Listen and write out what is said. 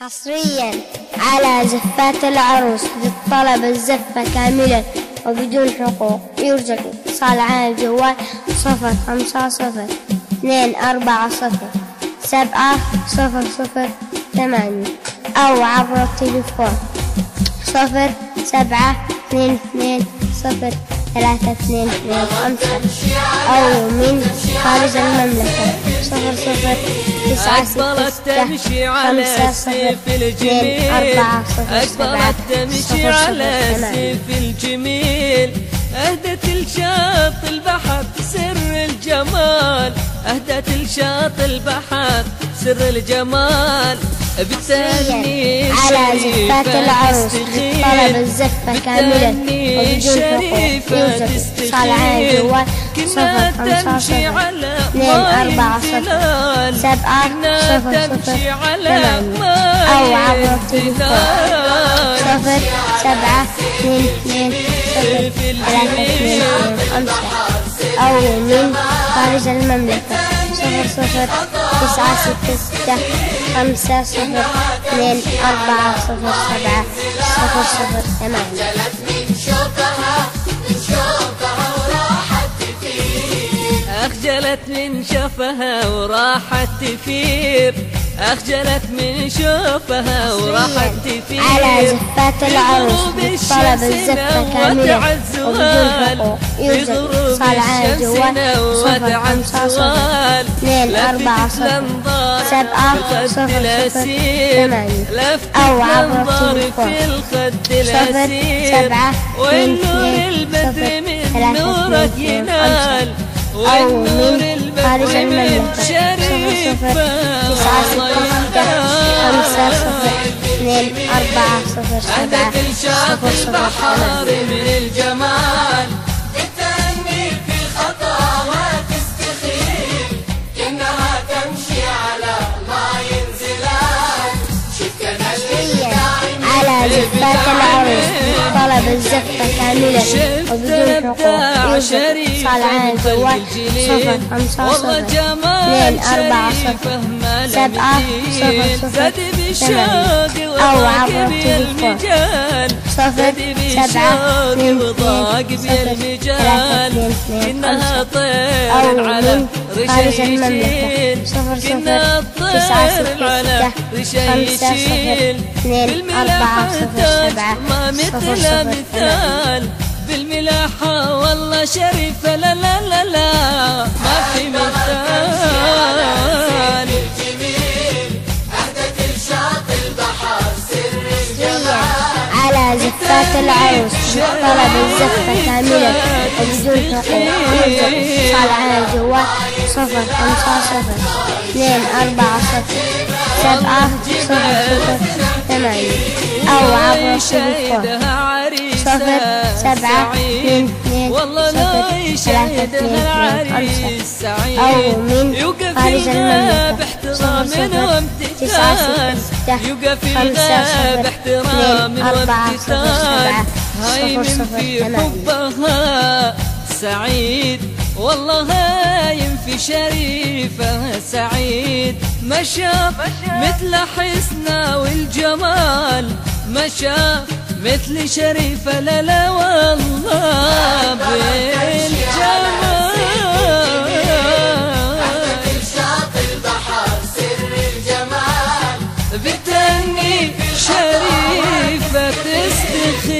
حصريا على زفات العروس للطلب الزفة كاملا وبدون حقوق. يرجى اتصال على الجوال صفر خمسة صفر اثنين أربعة صفر سبعة صفر صفر ثمانية أو عبر التليفون صفر سبعة اثنين اثنين صفر ثلاثة اثنين اثنين خمسة أو من خارج المملكة صفر صفر ستة تمشي على سيف الجميل. أقبلت تمشي على سيف الجميل. أهدت الشاط البحر سر الجمال. أهدت الشاط البحر سر الجمال. بتهني على زفات العروس طلب الزفة كاملا وبدون حقوق يوسف صالحان جوال صفر خمسة صفر. اثنين أربعة صفر. سبعة صفر صفر. ثمانية أو عبر التليفون. صفر سبعة اثنين اثنين. اثنين خمسة أو من خارج المملكة صفر صفر تسعة ستة ستة خمسة صفر اثنين أربعة صفر سبعة صفر صفر ثمانية أخجلت من شفها وراحت تفير. أخجلت من شوفها وراحت تفير على زفات العروس طلب الزفة كاملة وبدون اتصال على الجوال صفر خمسة صفر اثنين أربعة صفر سبعة صفر صفر ثمانية. أو عبر التليفون. صفر سبعة اثنين اثنين صفر ثلاثة اثنين خمسة. أو من خارج المملكة صفر تسعة ستة خمسة صفر اثنين أربعة صفر سبعة صفر صفر ثمانية من الجمال تتأني في خطاها تستخير إنها تمشي على ما ينزلان شفت على زفات طلب الزفة كاملة وبدون حقوق. يوسف صفر خمسة صفر. اثنين أربعة صفر. سبعة صفر صفر ثمانية أو عبر التليفون صفر سبعة اثنين اثنين صفر ثلاثة اثنين اثنين خمسة. أو من خارج المملكة. صفر صفر تسعة ستة ستة خمسة صفر اثنين أربعة صفر سبعة صفر صفر مثال بالملاحة والله شريفة لا لا لا لا ما في مثال. على زفات العروس طلب الزفة كاملة. حقوق اتصال على الجوال صفر خمسة صفر. اثنين أربعة صفر. سبعة صفر صفر. ثمانية. أو عبر التليفون صفر سبعة اثنين ثلاثة اثنين اثنين خمسة أو من خارج المملكة. صفر من صفر في حبها سعيد. والله هايم في شريفة سعيد. مشى مثل حسنا والجمال. مشى مثل شريفة لا لا والله بالجمال. شاطئ البحر سر الجمال بتهني شريفة تستخي